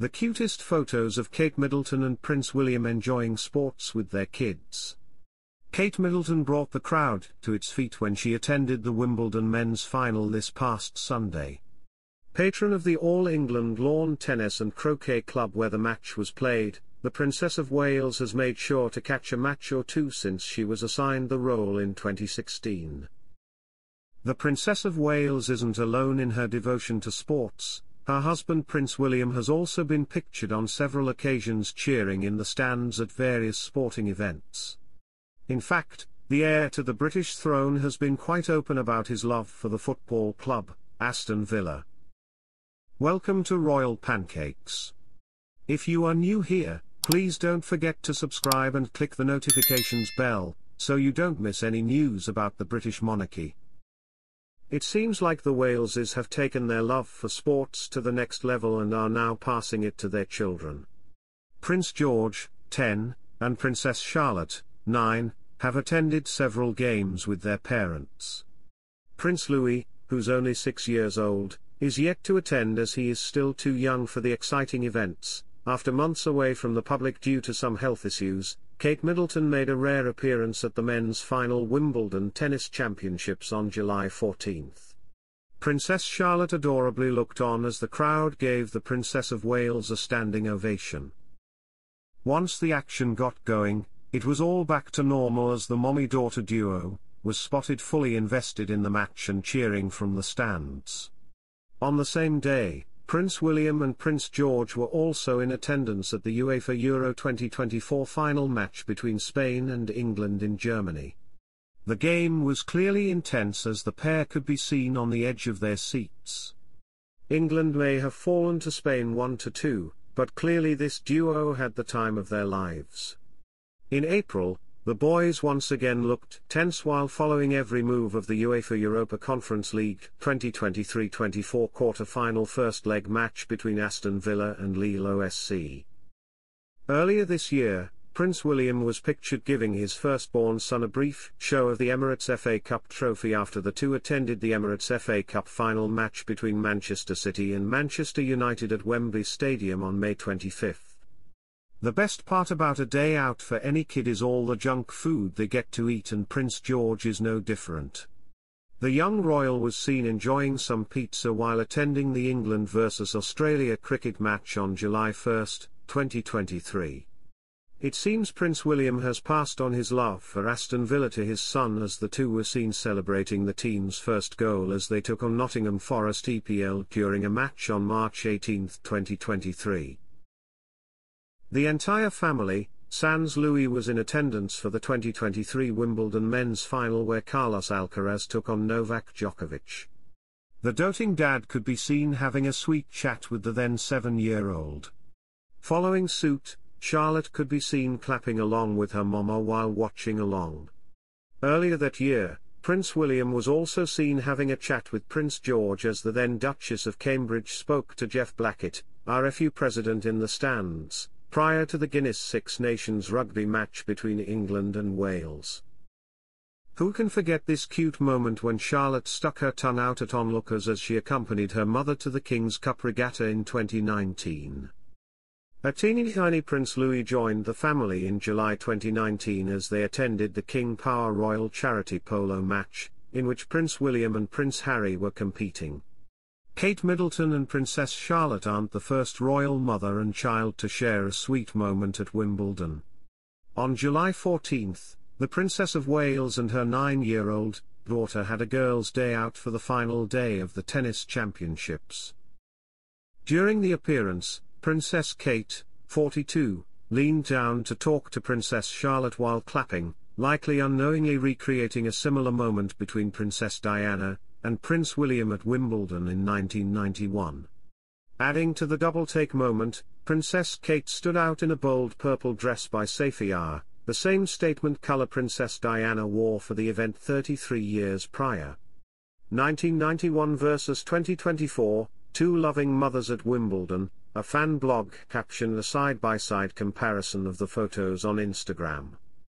The cutest photos of Kate Middleton and Prince William enjoying sports with their kids. Kate Middleton brought the crowd to its feet when she attended the Wimbledon men's final this past Sunday. Patron of the All England Lawn Tennis and Croquet Club where the match was played, the Princess of Wales has made sure to catch a match or two since she was assigned the role in 2016. The Princess of Wales isn't alone in her devotion to sports, her husband Prince William has also been pictured on several occasions cheering in the stands at various sporting events. In fact, the heir to the British throne has been quite open about his love for the football club, Aston Villa. Welcome to Royal Pancakes. If you are new here, please don't forget to subscribe and click the notifications bell, so you don't miss any news about the British monarchy. It seems like the Waleses have taken their love for sports to the next level and are now passing it to their children. Prince George, 10, and Princess Charlotte, 9, have attended several games with their parents. Prince Louis, who's only 6 years old, is yet to attend as he is still too young for the exciting events. After months away from the public due to some health issues, Kate Middleton made a rare appearance at the men's final Wimbledon Tennis Championships on July 14. Princess Charlotte adorably looked on as the crowd gave the Princess of Wales a standing ovation. Once the action got going, it was all back to normal as the mommy-daughter duo was spotted fully invested in the match and cheering from the stands. On the same day, Prince William and Prince George were also in attendance at the UEFA Euro 2024 final match between Spain and England in Germany. The game was clearly intense as the pair could be seen on the edge of their seats. England may have fallen to Spain 1-2, but clearly this duo had the time of their lives. In April, the boys once again looked tense while following every move of the UEFA Europa Conference League 2023-24 quarter-final first leg match between Aston Villa and Lille OSC. Earlier this year, Prince William was pictured giving his firstborn son a brief show of the Emirates FA Cup trophy after the two attended the Emirates FA Cup final match between Manchester City and Manchester United at Wembley Stadium on May 25. The best part about a day out for any kid is all the junk food they get to eat and Prince George is no different. The young royal was seen enjoying some pizza while attending the England vs Australia cricket match on July 1, 2023. It seems Prince William has passed on his love for Aston Villa to his son as the two were seen celebrating the team's first goal as they took on Nottingham Forest EPL during a match on March 18, 2023. The entire family, sans Louis was in attendance for the 2023 Wimbledon men's final where Carlos Alcaraz took on Novak Djokovic. The doting dad could be seen having a sweet chat with the then seven-year-old. Following suit, Charlotte could be seen clapping along with her mama while watching along. Earlier that year, Prince William was also seen having a chat with Prince George as the then Duchess of Cambridge spoke to Jeff Blackett, RFU president in the stands, prior to the Guinness Six Nations rugby match between England and Wales. Who can forget this cute moment when Charlotte stuck her tongue out at onlookers as she accompanied her mother to the King's Cup regatta in 2019? A teeny tiny Prince Louis joined the family in July 2019 as they attended the King Power Royal Charity Polo match, in which Prince William and Prince Harry were competing. Kate Middleton and Princess Charlotte aren't the first royal mother and child to share a sweet moment at Wimbledon. On July 14, the Princess of Wales and her nine-year-old daughter had a girls' day out for the final day of the tennis championships. During the appearance, Princess Kate, 42, leaned down to talk to Princess Charlotte while clapping, likely unknowingly recreating a similar moment between Princess Diana, and Prince William at Wimbledon in 1991. Adding to the double-take moment, Princess Kate stood out in a bold purple dress by Safiyaa, the same statement color Princess Diana wore for the event 33 years prior. 1991 vs 2024, Two Loving Mothers at Wimbledon, a fan blog captioned a side-by-side -side comparison of the photos on Instagram.